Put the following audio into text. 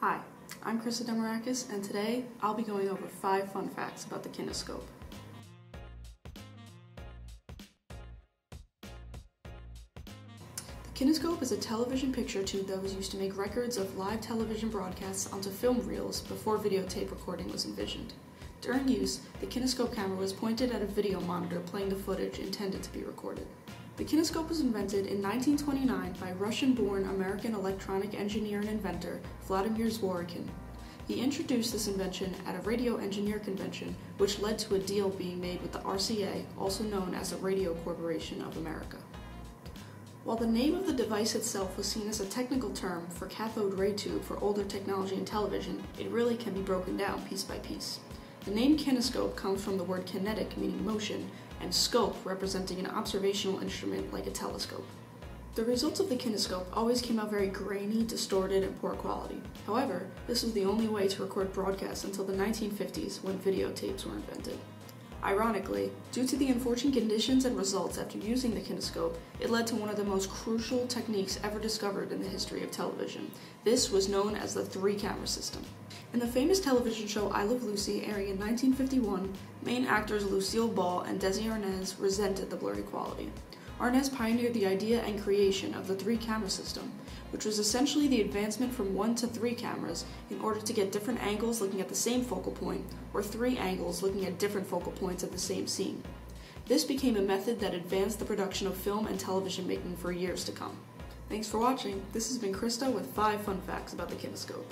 Hi, I'm Krista Demirakos, and today I'll be going over five fun facts about the kinescope. The kinescope is a television picture tube that was used to make records of live television broadcasts onto film reels before videotape recording was envisioned. During use, the kinescope camera was pointed at a video monitor playing the footage intended to be recorded. The kinescope was invented in 1929 by Russian-born American electronic engineer and inventor Vladimir Zworykin. He introduced this invention at a radio engineer convention, which led to a deal being made with the RCA, also known as the Radio Corporation of America. While the name of the device itself was seen as a technical term for cathode ray tube for older technology in television, it really can be broken down piece by piece. The name kinescope comes from the word kinetic, meaning motion, and scope, representing an observational instrument like a telescope. The results of the kinescope always came out very grainy, distorted, and poor quality. However, this was the only way to record broadcasts until the 1950s when videotapes were invented. Ironically, due to the unfortunate conditions and results after using the kinescope, it led to one of the most crucial techniques ever discovered in the history of television. This was known as the three camera system. In the famous television show I Love Lucy, airing in 1951, main actors Lucille Ball and Desi Arnaz resented the blurry quality. Arnaz pioneered the idea and creation of the three camera system, which was essentially the advancement from one to three cameras in order to get different angles looking at the same focal point, or three angles looking at different focal points of the same scene. This became a method that advanced the production of film and television making for years to come. Thanks for watching. This has been Krista with 5 fun facts about the kinescope.